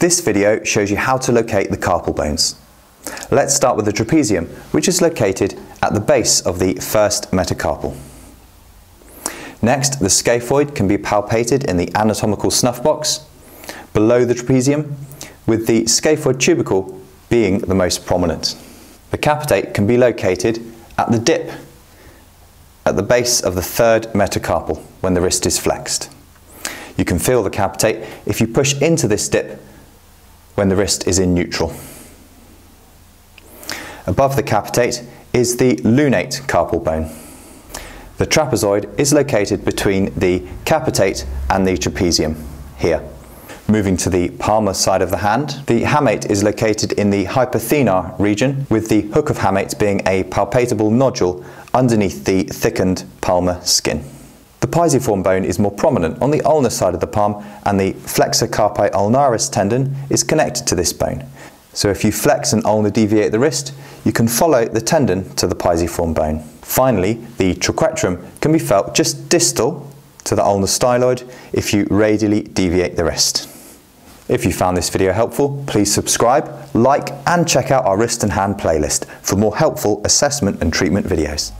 This video shows you how to locate the carpal bones. Let's start with the trapezium, which is located at the base of the first metacarpal. Next, the scaphoid can be palpated in the anatomical snuff box, below the trapezium, with the scaphoid tubercle being the most prominent. The capitate can be located at the dip, at the base of the third metacarpal when the wrist is flexed. You can feel the capitate if you push into this dip when the wrist is in neutral. Above the capitate is the lunate carpal bone. The trapezoid is located between the capitate and the trapezium, here. Moving to the palmar side of the hand, the hamate is located in the hypothenar region, with the hook of hamate being a palpatable nodule underneath the thickened palmar skin. The pisiform bone is more prominent on the ulnar side of the palm and the flexor carpi ulnaris tendon is connected to this bone. So if you flex and ulnar deviate the wrist, you can follow the tendon to the pisiform bone. Finally, the triquetrum can be felt just distal to the ulnar styloid if you radially deviate the wrist. If you found this video helpful, please subscribe, like and check out our wrist and hand playlist for more helpful assessment and treatment videos.